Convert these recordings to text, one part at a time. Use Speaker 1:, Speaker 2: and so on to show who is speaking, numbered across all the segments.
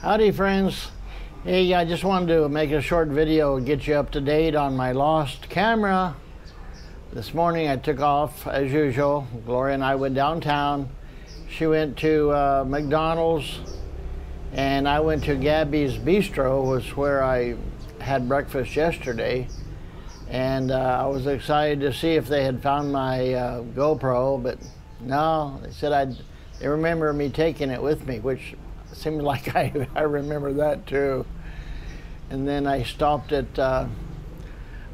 Speaker 1: Howdy, friends. Hey, I just wanted to make a short video and get you up to date on my lost camera. This morning I took off as usual. Gloria and I went downtown. She went to uh, McDonald's, and I went to Gabby's Bistro, was where I had breakfast yesterday. And uh, I was excited to see if they had found my uh, GoPro, but no, they said I'd. They remember me taking it with me, which seemed like I, I remember that too. And then I stopped at, uh,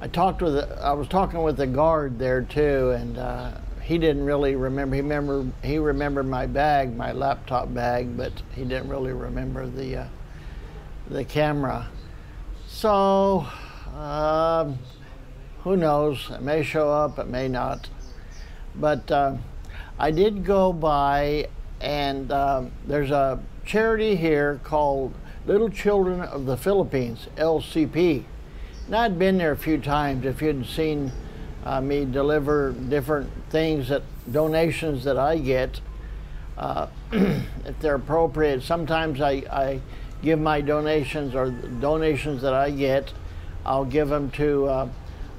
Speaker 1: I talked with, I was talking with the guard there too, and uh, he didn't really remember. He remember he remembered my bag, my laptop bag, but he didn't really remember the uh, the camera. So, um, who knows? It may show up, it may not. But uh, I did go by, and um, there's a charity here called Little Children of the Philippines, LCP. And I'd been there a few times. If you'd seen uh, me deliver different things that donations that I get, uh, if they're appropriate, sometimes I, I give my donations or donations that I get, I'll give them to uh,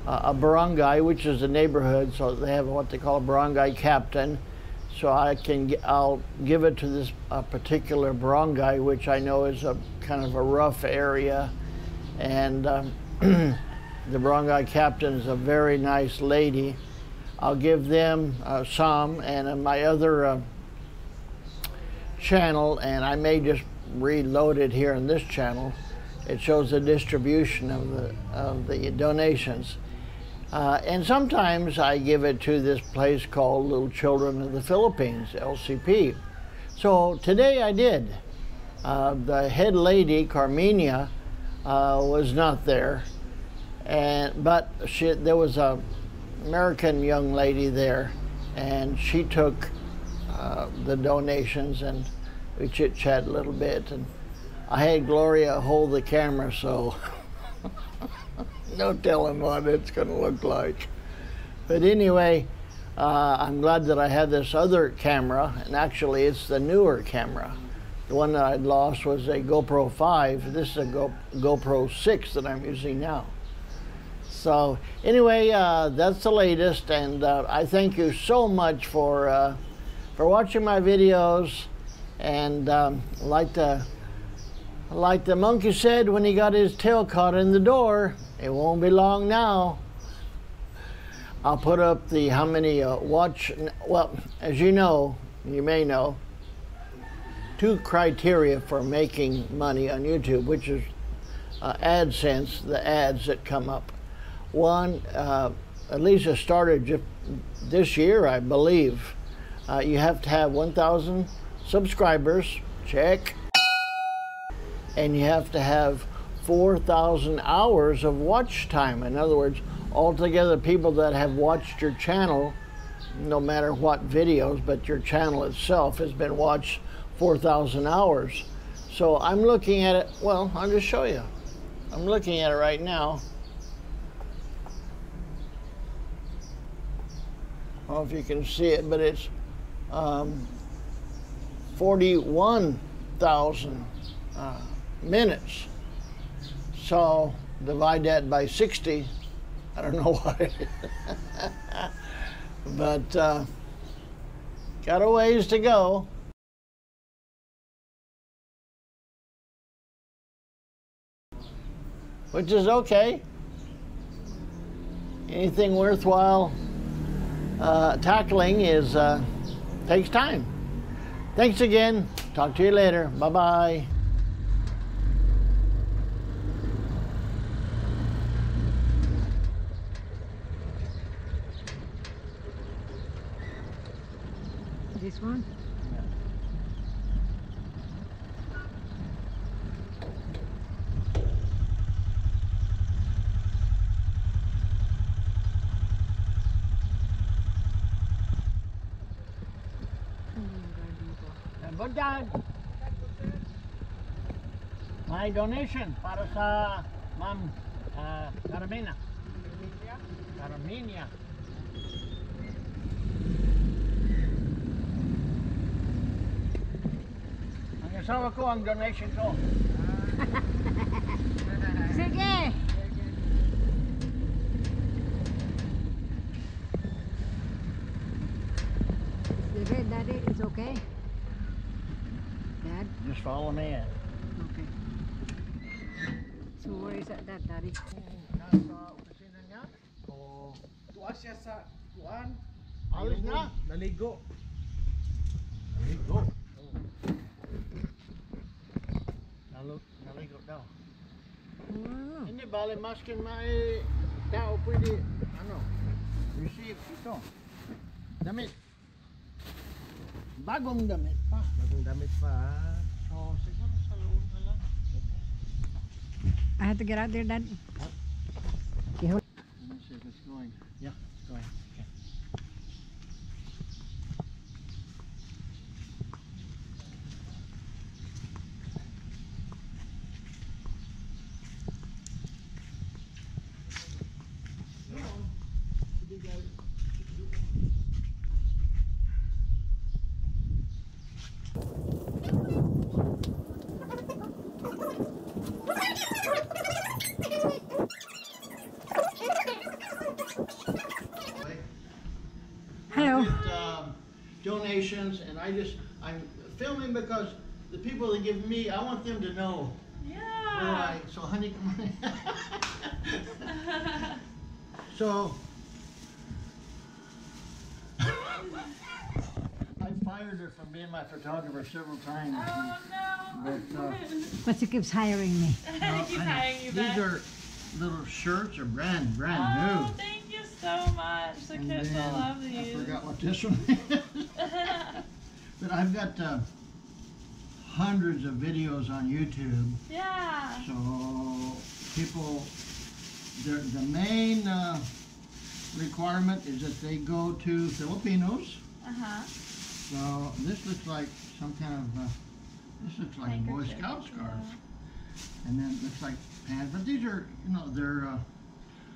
Speaker 1: a barangay, which is a neighborhood, so they have what they call a barangay captain so I can I'll give it to this particular barangay, which I know is a kind of a rough area, and um, the barangay captain is a very nice lady. I'll give them uh, some, and uh, my other uh, channel, and I may just reload it here in this channel. It shows the distribution of the of the donations. Uh, and sometimes I give it to this place called Little Children of the Philippines, LCP. So today I did. Uh, the head lady, Carmina, uh, was not there, and but she, there was a American young lady there, and she took uh, the donations, and we chit chat a little bit, and I had Gloria hold the camera, so. no telling what it's going to look like. But anyway, uh, I'm glad that I have this other camera, and actually it's the newer camera. The one that I'd lost was a GoPro 5. This is a Go GoPro 6 that I'm using now. So anyway, uh, that's the latest, and uh, I thank you so much for uh, for watching my videos. And um, like the like the monkey said when he got his tail caught in the door, it won't be long now. I'll put up the how many uh, watch, well, as you know, you may know, two criteria for making money on YouTube, which is uh, AdSense, the ads that come up. One, uh, at least it started this year, I believe. Uh, you have to have 1,000 subscribers, check. And you have to have 4,000 hours of watch time. In other words, altogether people that have watched your channel, no matter what videos, but your channel itself has been watched 4,000 hours. So I'm looking at it, well, I'll just show you. I'm looking at it right now. I don't know if you can see it, but it's um, 41,000 uh, minutes. So divide that by 60. I don't know why. but uh, got a ways to go. Which is okay. Anything worthwhile uh, tackling is uh, takes time. Thanks again. Talk to you later. Bye bye.
Speaker 2: This one?
Speaker 1: Good My donation para sa Ma'am uh, Carmina. Carmina. Asawa ko ang donation ko.
Speaker 2: Sige! Sige, Daddy, it's okay. Dad,
Speaker 1: Just follow me in.
Speaker 2: okay. So where is that, that Daddy?
Speaker 1: Nasa opisina niya?
Speaker 3: O, tuwa siya sa kuan.
Speaker 1: Alis na?
Speaker 3: Naligo. Naligo.
Speaker 1: Nalo, naligo daw. Hindi, bale, maskin may tao pwede, ano, receive ito. Damit. Bagong damit pa.
Speaker 3: Bagong damit pa.
Speaker 1: So, siguro sa loob na lang.
Speaker 2: I have to get out there, Dad. Okay, hold.
Speaker 1: Let me see if it's going. Yeah, it's going. Okay.
Speaker 2: Hello.
Speaker 1: I get, um, donations, and I just, I'm filming because the people that give me, I want them to know where
Speaker 4: Yeah.
Speaker 1: I, so honey, come on. So. I fired her from being my photographer several times.
Speaker 4: Oh no.
Speaker 1: But, uh,
Speaker 2: But she keeps hiring me.
Speaker 1: No,
Speaker 4: keep
Speaker 1: I know.
Speaker 4: hiring you
Speaker 1: These
Speaker 4: back.
Speaker 1: are little shirts, are brand, brand
Speaker 4: oh,
Speaker 1: new.
Speaker 4: thank you so much. The
Speaker 1: And
Speaker 4: kids will
Speaker 1: then-
Speaker 4: love
Speaker 1: I forgot what this one is. But I've got uh, hundreds of videos on YouTube,
Speaker 4: yeah.
Speaker 1: so people, the, the main uh, requirement is that they go to Filipinos.
Speaker 4: Uh huh.
Speaker 1: So this looks like some kind of, uh, this looks like a Boy Scout
Speaker 4: yeah.
Speaker 1: scarf. And then it looks like pants, but these are, you know, they're, uh,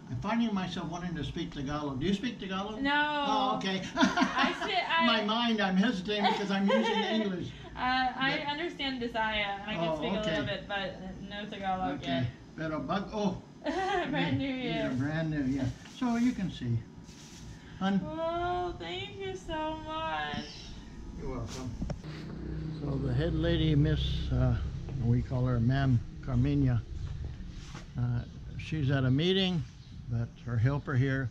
Speaker 1: I'm finding myself wanting to speak Tagalog. Do you speak Tagalog?
Speaker 4: No.
Speaker 1: Oh, okay.
Speaker 4: I sit-
Speaker 1: My mind, I'm hesitating because I'm using English.
Speaker 4: Uh, I
Speaker 1: But-
Speaker 4: understand Bisaya and I can
Speaker 1: Oh,
Speaker 4: speak
Speaker 1: okay.
Speaker 4: a little bit, but no Tagalog
Speaker 1: Okay. Pero bag, oh.
Speaker 4: Brand new
Speaker 1: These are brand new, yeah. So you can see. Hun,
Speaker 4: Oh, thank you so much.
Speaker 1: You're welcome. So the head lady, Miss, uh, we call her Ma'am Carmina, uh, she's at a meeting, but her helper here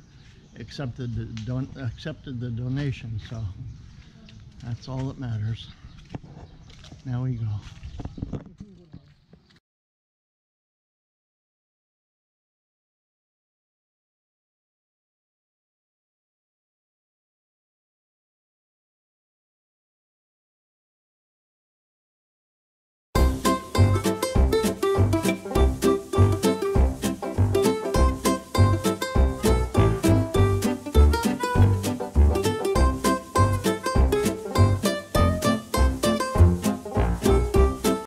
Speaker 1: accepted the don- accepted the donation, so that's all that matters. Now we go.